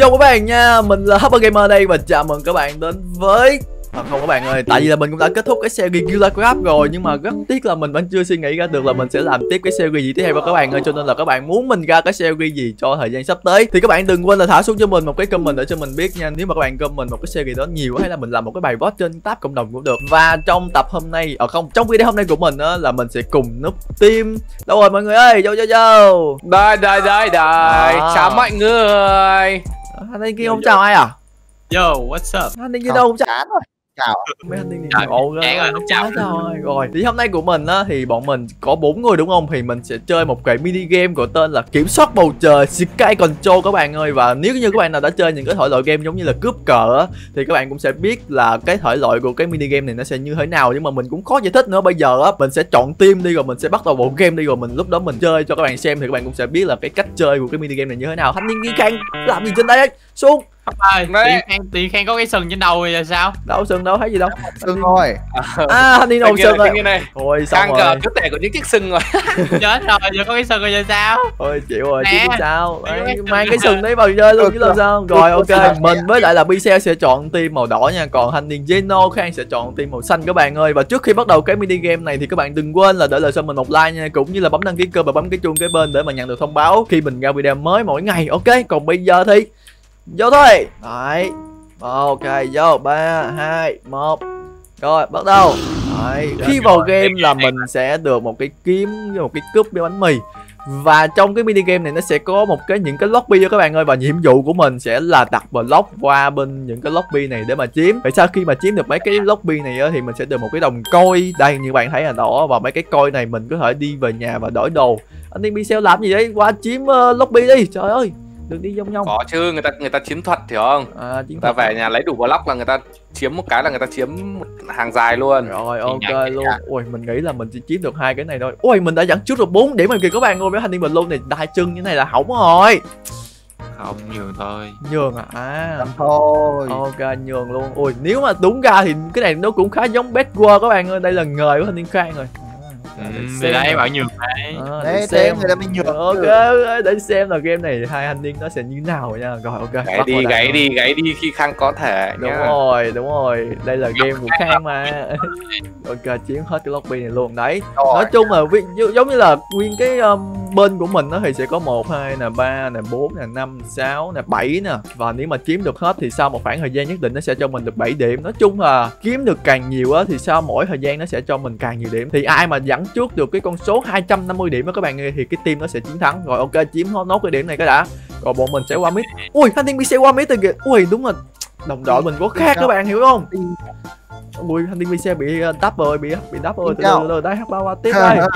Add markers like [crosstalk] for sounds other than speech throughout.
Yo các bạn nha, mình là Hopper Gamer đây và chào mừng các bạn đến với À, không các bạn ơi, tại vì là mình cũng đã kết thúc cái series Guild Craft rồi Nhưng mà rất tiếc là mình vẫn chưa suy nghĩ ra được là mình sẽ làm tiếp cái series gì tiếp theo. Các bạn ơi Cho nên là các bạn muốn mình ra cái series gì cho thời gian sắp tới Thì các bạn đừng quên là thả xuống cho mình một cái comment để cho mình biết nha. Nếu mà các bạn comment một cái series đó nhiều hay là mình làm một cái bài post trên tab cộng đồng cũng được. Và trong tập hôm nay, ở à không, trong video hôm nay của mình á là mình sẽ cùng núp team. Đâu rồi mọi người ơi, vô vô vô Đây đây đây đây, à. chào mọi người. Anh ấy kia không chào ai à? Yo, what's up? Anh kia đâu không chào rồi chào. Mấy anh niên niên ngộ rồi không chào. Rồi rồi thì hôm nay của mình á thì bọn mình có bốn người đúng không? Thì mình sẽ chơi một cái mini game có tên là kiểm soát bầu trời sky control các bạn ơi. Và nếu như các bạn nào đã chơi những cái thể loại game giống như là cướp cờ á thì các bạn cũng sẽ biết là cái thể loại của cái mini game này nó sẽ như thế nào. Nhưng mà mình cũng khó giải thích nữa. Bây giờ á mình sẽ chọn team đi rồi mình sẽ bắt đầu bộ game đi rồi mình lúc đó mình chơi cho các bạn xem thì các bạn cũng sẽ biết là cái cách chơi của cái mini game này như thế nào. Thanh niên nghi khang làm gì trên đây? Xuống ơi, Tiền Khang, Tiền Khang có cái sừng trên đầu rồi là sao? Đâu sừng đâu, thấy gì đâu. Sừng [laughs] rồi À, thanh niên đầu sừng rồi? Ôi, xong rồi cờ cứ tệ của những chiếc sừng rồi. [laughs] Chết rồi, giờ có cái sừng rồi giờ sao? Thôi chịu rồi, chứ sao. Mang cái sừng đấy vào chơi luôn chứ làm sao? Rồi ok, mình với lại là Pixel sẽ chọn team màu đỏ nha. Còn thanh niên Geno Khang sẽ chọn team màu xanh các bạn ơi. Và trước khi bắt đầu cái mini game này thì các bạn đừng quên là để lại cho mình một like nha Cũng như là bấm đăng ký kênh và bấm cái chuông kế bên để mà nhận được thông báo khi mình ra video mới mỗi ngày Ok, còn bây giờ thì vô thôi. Đấy. Ok vô. Ba hai một. Rồi bắt đầu. Đấy. Khi vào game là mình sẽ được một cái kiếm một cái cúp với bánh mì. Và trong cái mini game này nó sẽ có một cái những cái lobby cho các bạn ơi. Và nhiệm vụ của mình sẽ là đặt block qua bên những cái lobby này để mà chiếm. Vậy sau khi mà chiếm được mấy cái lobby này á, thì mình sẽ được một cái đồng coi đây như bạn thấy là đó. Và mấy cái coi này mình có thể đi về nhà và đổi đồ. Anh đi Pixel làm gì đấy? Qua chiếm uh, lobby đi. Trời ơi đừng đi vòng vòng có chứ người ta người ta chiếm thuật hiểu không? À, chiếm người ta về nhà lấy đủ block là người ta chiếm một cái là người ta chiếm một hàng dài luôn. Rồi ok luôn. ui mình nghĩ là mình chỉ chiếm được hai cái này thôi. Ui mình đã dẫn trước được 4 điểm rồi kìa các bạn ơi. Với thanh niên mình luôn này đai chân như này là hỏng rồi. Không nhường thôi. Nhường à? À. Thôi. Ok nhường luôn. Ui nếu mà đúng ra thì cái này nó cũng khá giống best world các bạn ơi. Đây là nghề của thanh niên khang rồi Ừ, để đấy bảo nhường đấy à, để, để xem người ta mới nhường ok để xem là game này hai anh niên nó sẽ như nào nha. Rồi ok gáy đi gáy đi gáy đi khi khang có thể đúng nha. rồi đúng rồi. Đây là game của khang mà. [laughs] Ok chiếm hết cái lobby này luôn. Đấy rồi. nói chung là giống như là nguyên cái um, bên của mình nó thì sẽ có một hai nè ba nè bốn nè năm sáu nè bảy nè. Và nếu mà chiếm được hết thì sau một khoảng thời gian nhất định nó sẽ cho mình được 7 điểm. Nói chung là kiếm được càng nhiều á thì sau mỗi thời gian nó sẽ cho mình càng nhiều điểm. Thì ai mà dẫn trước được cái con số 250 điểm đó các bạn ơi thì cái team nó sẽ chiến thắng. Rồi ok chiếm nốt cái điểm này cái đã. Rồi bọn mình sẽ qua mid. Ui thanh niên sẽ qua mid từ kìa. Ui đúng rồi. Đồng đội mình có khác các bạn hiểu không? Ui thanh niên xe bị uh, đắp rồi bị bị đắp rồi. Từ từ đây h ba qua tiếp đây. [laughs]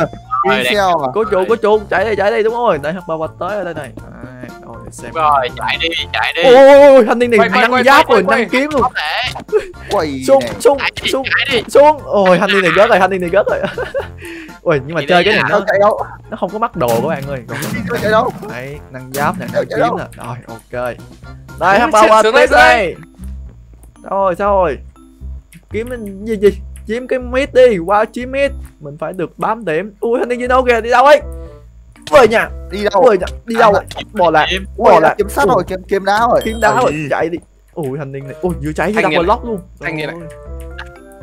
Có chuột có chuột chạy đây chạy đây đúng rồi. Đây h ba qua tới ở đây này. Rồi xem rồi chạy đi chạy đi. Ôi thanh niên này năng giáp rồi năng kiếm luôn [laughs] xuống xuống xuống xuống ôi niên này gớt rồi niên này gớt rồi. [laughs] Ôi nhưng mà chơi cái này nó nó không có mắc đồ các bạn ơi. Chạy đâu? Đấy năng giáp nè năng kiếm nè. Rồi ok. Đây h ba qua tiếp đây rồi sao rồi? Kiếm gì gì? Chiếm cái mid đi qua chiếm mid. Mình phải được bám điểm. Ui thanh niên gì đâu kìa đi đâu ấy? Về nhà đi đâu? Về nhà đi đâu? bỏ lại bỏ lại. kiếm sát rồi kiếm kiếm đá rồi. Kiếm đá rồi chạy đi ui thanh niên này. Ui vừa cháy ra block luôn. Thanh này.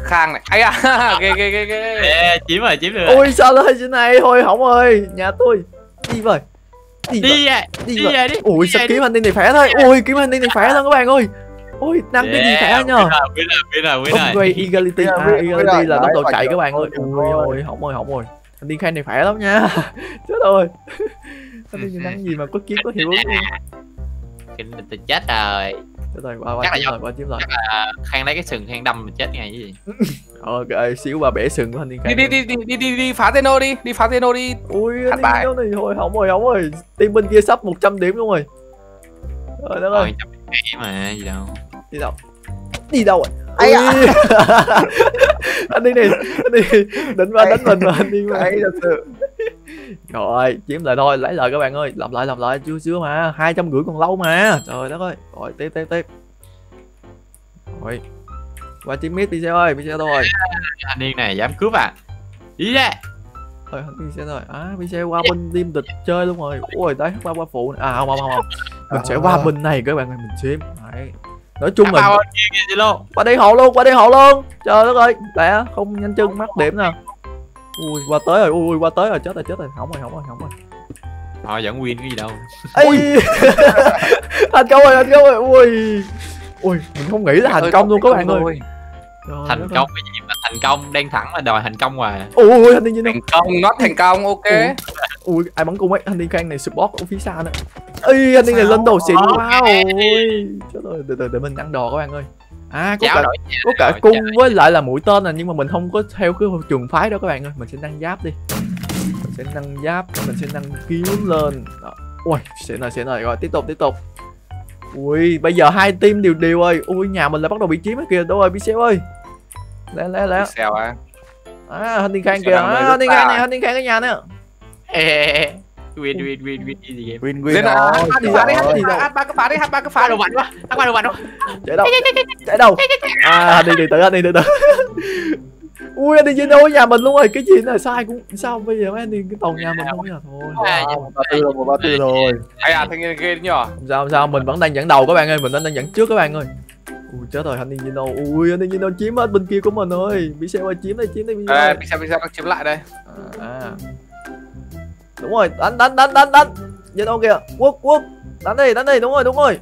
khang này. Ai à [laughs] ghê ghê ghê ghê. Chiếm rồi chiếm được ui sao lên trên này? Thôi hỏng ơi nhà tôi. Đi về đi đi đi đi đi. Ui sao kiếm anh niên này khỏe thôi. Ui kiếm anh niên này khỏe thôi các bạn ơi. Ôi năng cái gì khỏe nhờ? biết rồi biết rồi biết rồi. upgrade egality à egality là tốc độ chạy các bạn ơi. ui ôi hỏng ơi hỏng rồi. Anh điên khen này khỏe lắm nha. [laughs] Chết rồi. Anh điên năng gì mà có kiếm có hiệu ứng luôn. kinh tôi chết rồi chết rồi qua qua chiếm rồi qua chiếm rồi khang lấy cái sừng khang đâm chết ngay cái gì. [laughs] Ok xíu qua bể sừng của anh điên khang đi đi đi đi đi đi phá Zeno đi đi phá Zeno đi. Ui anh điên này thôi hỏng rồi hỏng rồi. Team bên kia sắp 100 điểm luôn rồi. Rồi. đó ơi mà gì đâu. Đi đâu? Đi đâu rồi ấy à [laughs] anh đi này anh đi. Định qua đánh mình mà anh đi mà. Ấy thật sự. Rồi chiếm lại thôi lấy lời các bạn ơi. Làm lại làm lại chưa chưa mà. Hai trăm rưỡi còn lâu mà. Trời đất ơi. Rồi tiếp tiếp tiếp. Rồi. Qua chiếm mít video ơi đâu rồi anh điên này dám cướp à? Đi ra thôi đi xe rồi. À xe qua bên team địch chơi luôn rồi. Ui đấy qua qua phụ à không không không không. Mình sẽ qua bên này các bạn ơi mình xem đấy nói chung luôn? Qua đây hộ luôn qua đây hộ luôn. Trời đất ơi lẹ không nhanh chân mắc điểm nè ui qua tới rồi ui qua tới rồi chết rồi chết rồi. Không rồi không rồi không rồi. Thôi vẫn win cái gì đâu. Ê! [laughs] thành công rồi thành công rồi ui. Ui mình không nghĩ là thành công luôn các bạn ơi. Trời Thành công cái gì mà thành công Đang thẳng là đòi thành công mà ui ui thành công nó thành công ok ui ai bắn cung ấy? Anh đi khang này support ở phía xa nữa. Ây anh đi này lên đồ xịn wow ui chết rồi. Từ từ để mình ăn đồ các bạn ơi. À có cả có cả cung trời. với lại là mũi tên này nhưng mà mình không có theo cái trường phái đó các bạn ơi. Mình sẽ nâng giáp đi. Mình sẽ nâng giáp mình sẽ nâng kiếm lên. Đó. ui xịn rồi xịn rồi rồi tiếp tục tiếp tục. Ui bây giờ hai team đều đều ơi. Ui nhà mình lại bắt đầu bị chiếm kìa. Đâu rồi bị xéo ơi. Lẹ lẹ lẹ. Xèo à anh đi khang kìa mới à, rút anh đi ra khang à? này anh đi khang ở nhà nữa Ê, ê, ê. [laughs] Win win win win gì game. Win win Lên à, rồi hát đi ba đi rồi. hát ba hát ba cái phá đi hát ba cái phá đi đồ mạnh quá Thắng qua đồ mạnh quá chạy đâu? Chạy đâu? à đi từ từ anh đi từ từ [laughs] ui anh đi trên đâu nhà mình luôn rồi. Cái gì này? Sai cũng sao bây giờ anh đi cái tàu nhà mình không nhờ? Thôi. À, ba tư rồi một ba tư rồi. Ai à thanh niên ghê nhở sao sao. Mình vẫn đang dẫn đầu các bạn ơi. Mình vẫn đang dẫn trước các bạn ơi. Ui chết rồi anh đi đâu? Ui anh đi đâu? Chiếm hết bên kia của mình ơi bị xe chiếm đây chiếm đây bị à pizza pizza đang chiếm lại đây. À đúng rồi đánh đánh đánh đánh đánh trên đâu kìa. Quốc quốc. Đánh đi đánh đi đúng rồi đúng rồi.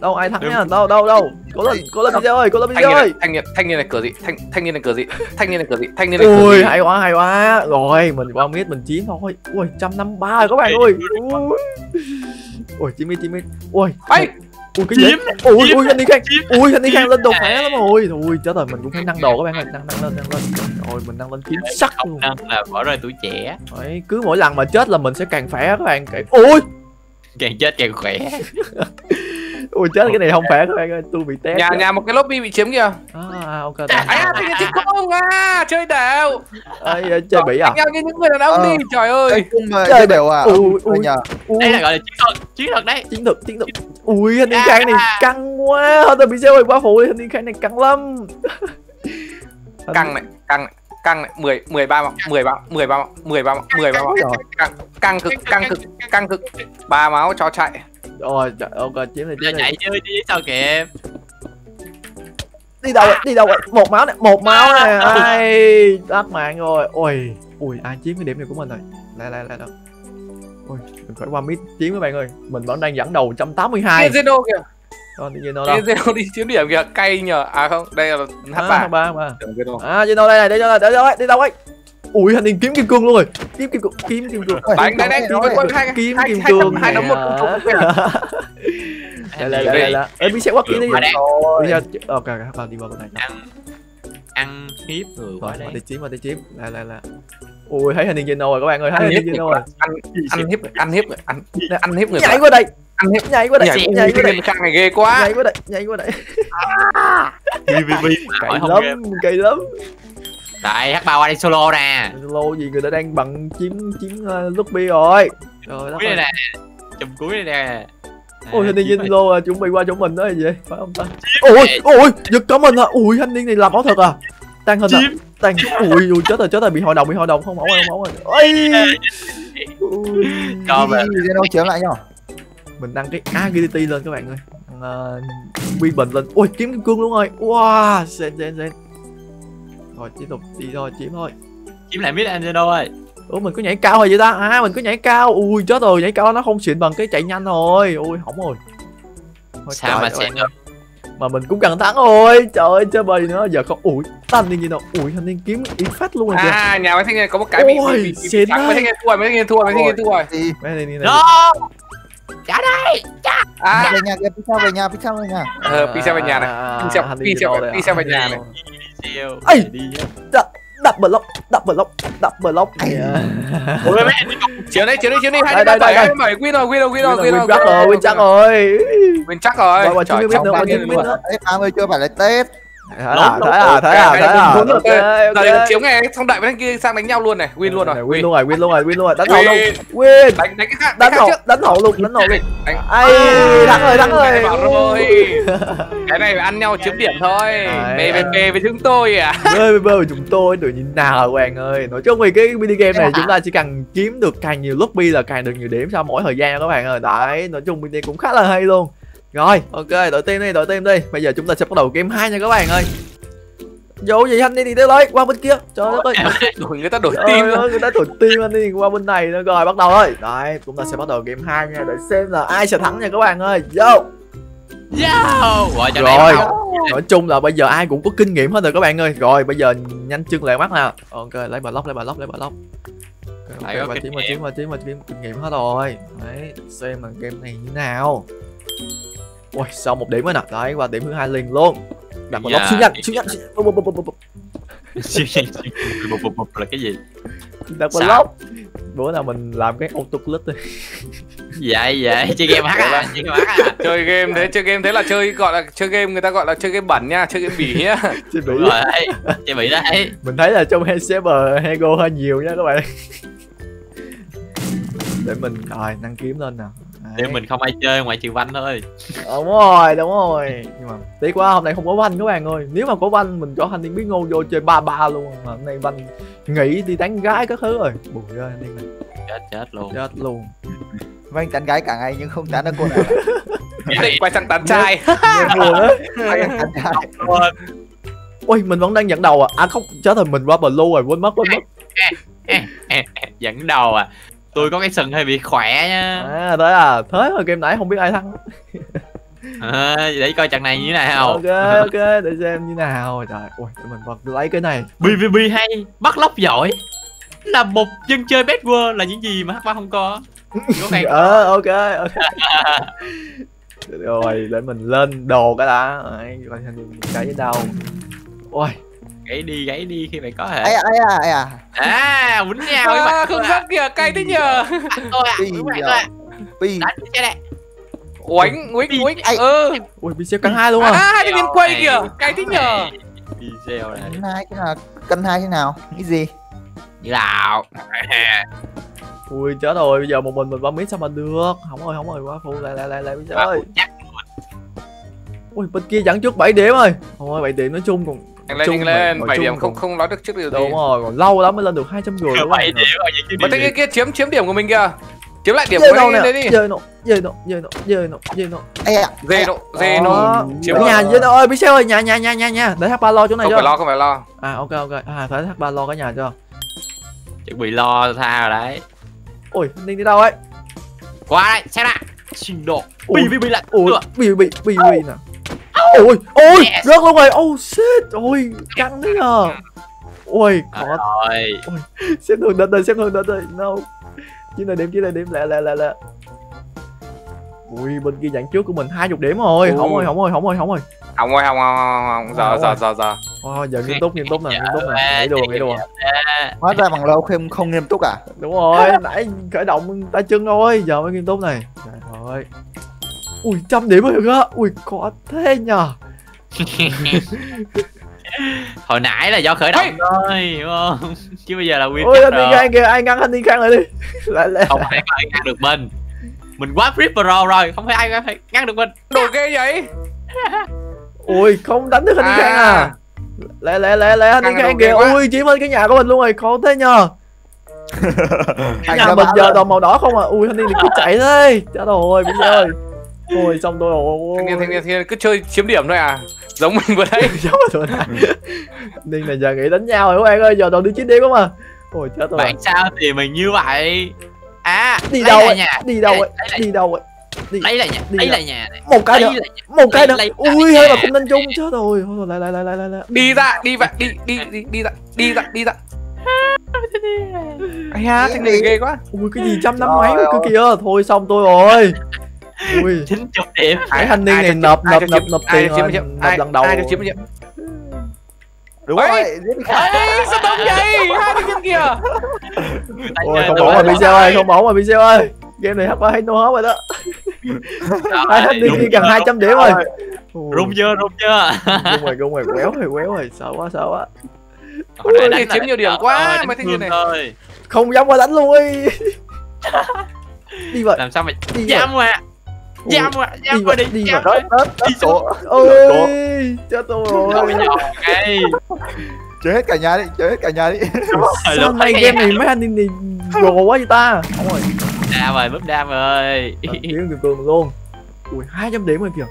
Đâu ai thắng nha? Đâu đâu đâu. Cố lên cố lên video ơi cố lên video ơi. thanh niên thanh niên này cờ gì thanh thanh niên này cờ gì thanh niên này cờ gì thanh niên này ui gì hay quá hay quá. Rồi mình qua mid mình chiến thôi. Ui trăm năm ba rồi các bạn ơi. ui. Ui chín mid chín mid. Ui. Ấy ui cái gì? Ui ui anh đi khang. Ui anh đi khang lên đồ khỏe lắm rồi. Thôi chết rồi mình cũng phải năng đồ các bạn ơi năng năng lên năng lên. Rồi mình năng lên kiếm sắc luôn. Nên là bỏ rơi tuổi trẻ. Đấy, cứ mỗi lần mà chết là mình sẽ càng khỏe các bạn. Cái- ui Càng chết càng khỏe [laughs] ui chết cái này không khỏe các bạn ơi tôi bị té nhà nhà một cái lobby bị chiếm kìa. À, ok ấy à thanh niên chiến công à chơi đều. Ê, chơi bị à? nhau như những người đàn ông Ờ. đi trời ơi. Chơi đều à? ui, Ui, ui. ui. Đây là gọi là chiến thuật Chiến thuật đấy. Chiến thuật chiến thuật. Ui anh đi khang này căng quá. Hơn tôi bị sao ơi quá phụ đi anh đi khang này căng lắm. Căng này căng này căng này. Mười mười ba máu mười ba mười ba mười ba mười ba máu. Căng căng cực căng cực căng cực. Ba máu cho chạy rồi trời, ok chiếm Giờ chiếm chạy chơi chứ sao kịp đi đâu rồi đi đâu rồi một máu này một máu này [laughs] ai đắt mạng rồi. Ui ui ai chiếm cái điểm này của mình rồi? Lại lại lại đâu? Ui mình phải qua mid chiếm các bạn ơi. Mình vẫn đang dẫn đầu 182 kia Zeno kìa. Rồi đi Geno đâu? Zeno đi chiếm điểm kìa. Cay nhờ. À không đây là h à, ba ba ba. Tưởng Zeno. À Geno đây này đi đâu đây đi đâu ấy đi đâu ấy ui anh đi kiếm kim cương luôn rồi. Kiếm kim cương kiếm kim cương. Đánh Nói quân quân hai kiếm kim hai cương đấm hai đấm một Đây đây đây đây Ê bị xe quát kia đi. Mà đang Đi ra Ok ok vào đi vào bên này ăn ăn hiếp người Rồi quá đấy đi chiếm vào đi chiếm. Lại lại lại Ui thấy hình điên Geno rồi các bạn ơi Thấy hình người Geno rồi ăn hiếp ăn hiếp ăn ăn hiếp người Nhảy qua. đây. Ăn hiếp Nhảy qua đây nhảy Nhảy qua đây. Khang này ghê quá. Nhảy qua đây Nhảy qua đây. [laughs] Không lắm Cậy lắm Tại H3 qua đây solo nè. Lô gì người ta đang bận chiếm chiếm uh, Luffy rồi. Rồi đó Cuối đây nè. Chùm cuối đây nè. Ôi hình điên Chìm Geno à chuẩn bị qua chỗ mình đó là gì? Phải không ta? Ui ui giật cả mình à. Ui anh điên này làm ảo thật à. Tăng hình à. Tăng Ui ui chết rồi chết rồi bị hội đồng bị hội đồng. Không mẫu rồi không. Mẫu rồi Ôi Ui. Cho về. Zeno chiếm lại nhá mình đăng cái agility lên các bạn ơi. Uh, quy bình lên. Ui kiếm kim cương luôn rồi. Wow sen sen sen rồi tiếp tục đi thôi chiếm thôi. Chiếm lại mid Angelo ơi. Ủa mình có nhảy cao rồi vậy ta? À mình có nhảy cao. Ui chết rồi nhảy cao nó không xịn bằng cái chạy nhanh rồi. Ui hỏng rồi. Thôi, Sao mà sẽ được? Mà mình cũng cần thắng rồi. Trời ơi chơi bời nữa. Giờ không ui thanh đi gì đâu ui thanh niên kiếm ít phát luôn rồi kìa. À nhà mấy thanh niên có một cái bị bị- xịn thắng mấy thanh niên thua mấy thanh niên thua mấy thanh niên thua. rồi mấy thanh niên này No Trả đây à về nhà kìa Pizza về nhà Pizza về nhà. Ờ pizza về nhà này. Pizza- pizza- đây pizza về nhà này. Đi nhá. đập block đập block đập block Ôi mấy anh chiếu đây chiếu đây chiếu đây Đây, hai đây, đây, hai bảy win rồi win rồi win rồi win win rồi chắc rồi win chắc rồi. win chắc rồi Rồi, rồi, Trời, chưa biết nữa, bao chưa biết nữa. Tết 30 chưa phải là Tết thế à thế à thế à thế à. rồi, thì chiếu nghe xong đợi bên kia sang đánh nhau luôn này win luôn rồi win luôn rồi win luôn rồi win luôn rồi. Đánh hậu luôn Win. đánh đánh cái khác đánh hậu đánh hậu luôn đánh hậu đánh ai thắng rồi thắng rồi. [laughs] cái này ăn nhau chiếm điểm thôi. PVP với chúng tôi à. [laughs] Bơ của chúng tôi được như nào Hoàng ơi. Nói chung vì cái mini game này chúng ta chỉ cần kiếm được càng nhiều lobby là càng được nhiều điểm sau mỗi thời gian các bạn ơi. Đấy nói chung mini cũng khá là hay luôn rồi. Ok đội team đi đội team đi. Bây giờ chúng ta sẽ bắt đầu game 2 nha các bạn ơi. Dù gì anh đi đi tới lấy qua bên kia. Trời đất ơi. Đổi người ta đổi team ơi, người ta thổi tim anh đi qua bên này nữa. Rồi bắt đầu thôi đấy chúng ta sẽ bắt đầu game 2 nha. Để xem là ai sẽ thắng nha các bạn ơi. Vô Yo. Rồi. nói chung là bây giờ ai cũng có kinh nghiệm hết rồi các bạn ơi. Rồi bây giờ nhanh chân lại mắt nè ok lấy bà lóc lấy bà lóc lấy bà lóc Lại ok có bà kinh chiến bà nghiệm. chiến bà chiến bà chiến kinh nghiệm hết rồi. Đấy xem là game này như nào ui sau một điểm rồi nè đấy qua điểm thứ hai liền luôn. Đặt bà lóc Dạ. siêu nhanh siêu nhanh siêu- bụp là cái gì? Đặt Sao? lóc bữa nào mình làm cái auto click đi. Vậy vậy chơi game hát à Chơi game hát à. Chơi game thế chơi game thế là chơi gọi là chơi game người ta gọi là chơi game bẩn nha chơi game bỉ nhá. Đúng rồi đấy. Chơi bị đấy. Mình thấy là trong server Hego hơi nhiều nha các bạn. Để mình rồi năng kiếm lên nè Đấy. Để mình không ai chơi ngoài trừ Văn thôi. Đúng rồi đúng rồi. Nhưng mà tiếc quá hôm nay không có văn các bạn ơi. Nếu mà có văn mình cho anh điên biết ngô vô chơi ba ba luôn. Mà hôm nay văn nghỉ đi tán gái các thứ rồi. Buồn ơi anh này Chết chết luôn. chết luôn. Vanh tán gái cả ngày nhưng không tán được cô nào. Quay sang tán trai. buồn á Vanh tán gái ui mình vẫn đang dẫn đầu à. À không chết rồi mình qua blue rồi quên mất quên mất. [laughs] Dẫn đầu à Tôi có cái sừng hơi bị khỏe nha. À thế à. Thế mà game nãy không biết ai thắng. [laughs] À, Để coi trận này như thế nào. Ok ok để xem như nào. Trời ui để mình bật lấy cái này. BVB hay. Bắt lóc giỏi. Là một dân chơi bad world là những gì mà H3 không có. [laughs] Ờ ok ok. Rồi để mình lên đồ cái đã. Đấy, coi xem mình cái đến đâu. Ôi Gãy đi gãy đi khi mày có thể. Ai à ai à ai à À quýnh nhau với à, mặt không dám kìa cay thế nhờ. Tôi à Ui, Đúng rồi tôi Pi. Đánh cái này. Oánh uých Ai? ừ. Ui bị cắn hai luôn à? À hai thanh niên quay kìa cay thế nhờ. Video này. Cân hai thế nào cân hai thế nào? Cái gì? Như nào. Ui chết rồi bây giờ một mình mình ba mít sao mà được? Không ơi không ơi quá phụ lại lại lại lại bây giờ ơi. ui bên kia dẫn trước 7 điểm rồi. Thôi 7 điểm nói chung còn nhanh lên mà, lên. ngồi bảy chung điểm không không nói được trước điều gì. đúng rồi còn lâu lắm mới lên được hai trăm người đúng bảy không điểm rồi những mà cái điểm kia kia chiếm chiếm điểm của mình kìa. Chiếm lại điểm của đâu anh nè. đấy đi. Dê nọ dê nọ dê nọ dê nọ dê à dê độ dê Đó. độ chiếm ở rồi. nhà dê nọ ơi sao ơi nhà nhà nhà nhà nhà. Để h ba lo chỗ này không cho phải lo không phải lo. À ok ok. À phải h ba lo cái nhà cho Chuẩn bị lo tha rồi đấy. Ui ninh đi đâu ấy? Qua đây xem nào. Trình độ. Ui. BVB lại. ui được. bị bị bị bị nè ôi ôi Yes. rớt luôn rồi. Oh shit. Ôi căng thế nhờ. Ôi khó Rồi xếp thường đến đây xếp thường đến đây no. Chiến này điểm chiến này điểm lẹ lẹ lẹ lẹ. Ui bên kia dẫn trước của mình hai chục điểm rồi. Ui. không ơi không ơi không ơi. Không ơi hỏng rồi hỏng hỏng hỏng hỏng giờ giờ rồi. giờ giờ. Ôi, giờ nghiêm túc nghiêm túc nè nghiêm túc nè. Nghĩ đùa nghĩ đùa. hóa ra bằng lâu không không nghiêm túc à? Đúng rồi nãy khởi động tay chân thôi. Giờ mới nghiêm túc này. Trời ơi ui trăm điểm rồi cơ. Ui khó thế nhờ [laughs] Hồi nãy là do khởi động thôi Hiểu không? Chứ bây giờ là nguyên ôi anh đi rồi. Khang kìa ai ngăn anh đi khang lại đi. [laughs] Lại lại. Không phải ai ngăn được mình Mình quá Rip Pro rồi Không phải ai có ngăn được mình đồ ghê vậy? [laughs] Ui không đánh được anh đi khang à. Lẹ lẹ lẹ lẹ anh đi Khang kìa. ui chiếm lên cái nhà của mình luôn rồi. Khó thế nhờ. Cái Anh nhà đã mình giờ toàn màu đỏ không à. Ui anh đi cứ chạy thế. Chết rồi bây giờ ơi ôi xong tôi rồi. Thanh niên thanh niên thanh niên cứ chơi chiếm điểm thôi à. Giống mình vừa đấy [laughs] Giống rồi này Điên này giờ nghĩ đánh nhau rồi các bạn ơi Giờ toàn đi chiến điếm không à? Ôi chết rồi. Bạn sao thì mình như vậy? À Đi đâu ấy nhà. Đi đâu ấy Đi đâu ấy Lấy lại nhà Đi Lấy lại. nhà này. Một cái nữa. Một cái nữa. Ui hay là không nên chung Chết rồi. Thôi lại lại lại lại lại lại. Đi ra đi vào đi đi đi đi ra đi ra đi ra. [laughs] Ai ha thanh niên ghê quá. Ui cái gì trăm năm mấy mà cứ ơi. kìa. Thôi xong tôi rồi Ui. Chín chục điểm. Cái thanh niên này nộp nộp nộp nộp tiền rồi? Nộp ai lần đầu ai cho chiếm chiếm đúng rồi. giết ấy sao đông [laughs] vậy? Hai thanh niên kìa Ôi không ổn rồi Pixel ơi Không ổn rồi Pixel ơi. Game này hấp hết nô hết rồi đó. Hai thanh niên kia gần 200 điểm rồi. Rung chưa rung chưa? Rung rồi rung rồi quéo rồi quéo rồi. Sợ quá sợ quá. Hồi đánh chiếm nhiều điểm quá, mấy thanh niên thương này. không dám qua đánh luôn đi [laughs] đi vậy. Làm sao mà đi vậy. dám qua dám qua đi qua đi đi qua Đất, đất, đi cổ. ôi chết tôi rồi. Chơi hết cả nhà đi, chơi hết cả nhà đi. sao hôm nay game này mấy anh này rồ quá vậy ta? Không rồi. Đam rồi búp đam rồi. Kiếm kim cương luôn. Ui 200 điểm rồi kìa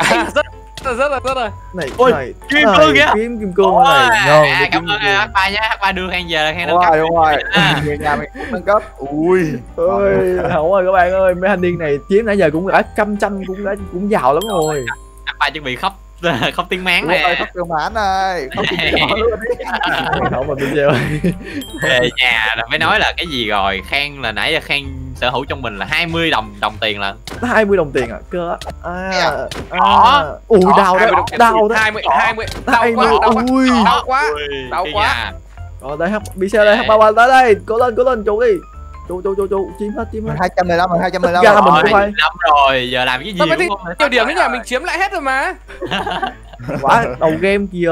À, rất rất rất là rất rồi này Ôi, này kim này, cương kìa. kiếm kim cương này ngon à, cảm ơn kim cương. h ba nhé h ba đưa khang giờ khang nâng Đúng cấp rồi, đúng rồi. À. Người nhà mình nâng cấp. Ui. ôi không rồi các bạn ơi mấy thanh niên này chiếm nãy giờ cũng đã căm tranh cũng đã cũng giàu lắm rồi h ba chuẩn bị khóc [laughs] khóc tiếng máng rồi, nè. khóc tiêu mãn này. Khóc tiêu [laughs] mãn luôn đi. không mà video về nhà là phải nói là cái gì rồi? Khang là nãy giờ khang sở hữu trong mình là 20 đồng đồng tiền lận. 20 đồng tiền à? Cơ à à. Có. ui Có, đau 20 đó đau đó 20 20 đau hai quá mươi đau quá. Đau quá. rồi đây hấp bị xe đây hấp ba ba tới đây. Cố lên cố lên trụ đi trụ trụ trụ trụ chim hết chim hết. 215 rồi, 215 Ga rồi. mình Rồi, cũng phải- rồi giờ làm cái gì cũng thì không điểm nhỉ ra. mình chiếm lại hết rồi mà. [laughs] Quá đầu game kìa.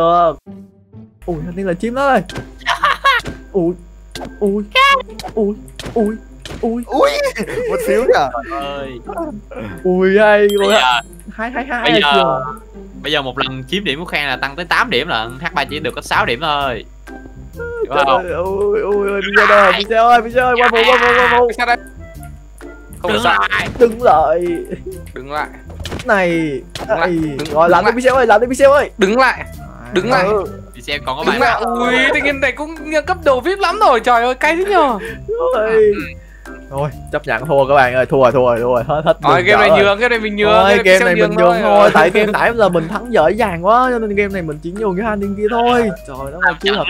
Ui thanh niên là chim đó đây [laughs] ui ui ui ui ui. Ui, một xíu nhỉ. ơi. Ui hay bây rồi giờ hai hai hai bây giờ bây giờ một lần chiếm điểm của khang là tăng tới 8 điểm lận. H 3 chỉ được có 6 điểm thôi không ơi, ui ui ui video đây video ơi video ơi qua phụ qua phụ qua phụ sao đây không đứng sao lại. Đứng lại. Đứng lại. Này lại, đứng- rồi làm đứng đi video ơi làm đi video ơi. Đứng lại. Đứng lại. Ừ. đi xem còn có đứng bài lại. Ui thanh niên này cũng nâng cấp đồ vip lắm rồi. Trời ơi cay thế nhờ. Ôi. Thôi chấp nhận thua các bạn ơi thua rồi thua rồi thua rồi hết hết rồi game này rồi. nhường game này mình nhường Thôi game xem này mình nhường nhường thôi tại game nãy là mình thắng dở dàng quá cho nên game này mình chỉ nhường cái hai kia thôi. Trời nó mà chứ thật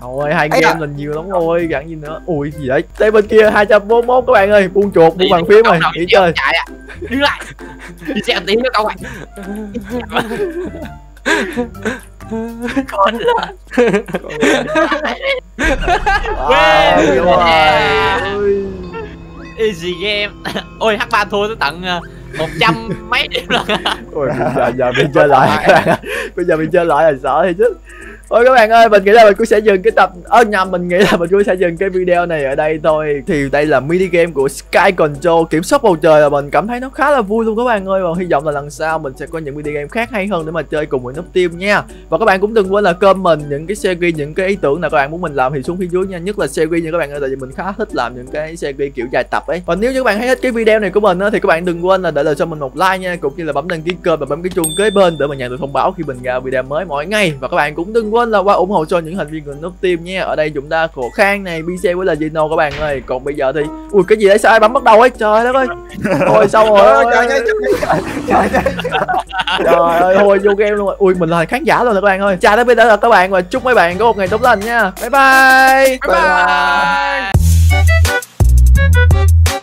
thôi hai game là nhiều lắm rồi gắn gì nữa. Ui gì đấy đây bên kia 241 các bạn ơi buông chuột buông bàn phím rồi nghỉ chơi. chạy à. Đứng lại. Đi xem tí nữa cậu [laughs] ạ con Wow, Quê. rồi. Easy game. Ôi h 3 thua tới tận ờ, một trăm mấy điểm lần Ôi, giờ, giờ mình chơi lại. bây giờ mình chơi lại là sợ thì chứ ôi các bạn ơi, mình nghĩ là mình cũng sẽ dừng cái tập Ơ nhầm, mình nghĩ là mình cũng sẽ dừng cái video này ở đây thôi. Thì đây là mini game của Sky Control Kiểm soát bầu trời là mình cảm thấy nó khá là vui luôn các bạn ơi. Và hy vọng là lần sau mình sẽ có những mini game khác hay hơn để mà chơi cùng với nút team nha. Và các bạn cũng đừng quên là comment những cái series, những cái ý tưởng nào các bạn muốn mình làm thì xuống phía dưới nha. Nhất là series nha các bạn ơi, tại vì mình khá thích làm những cái series kiểu dài tập ấy. Và nếu như các bạn thấy thích cái video này của mình á, thì các bạn đừng quên là để lại cho mình một like nha Cũng như là bấm đăng ký kênh và bấm cái chuông kế bên để mà nhận được thông báo khi mình ra video mới mỗi ngày. Và các bạn cũng đừng quên quên là qua ủng hộ cho những thành viên của nút tim nha Ở đây chúng ta của Khang này, BC với là Gino các bạn ơi. Còn bây giờ thì... Ui cái gì đấy sao ai bấm bắt đầu ấy? Trời đất ơi. [laughs] Ôi xong rồi? Trời ơi thôi vô game luôn. Rồi Ui mình là khán giả luôn rồi các bạn ơi. Chào tạm biệt là các bạn và chúc mấy bạn có một ngày tốt lành nha. Bye bye. Bye bye, bye, bye.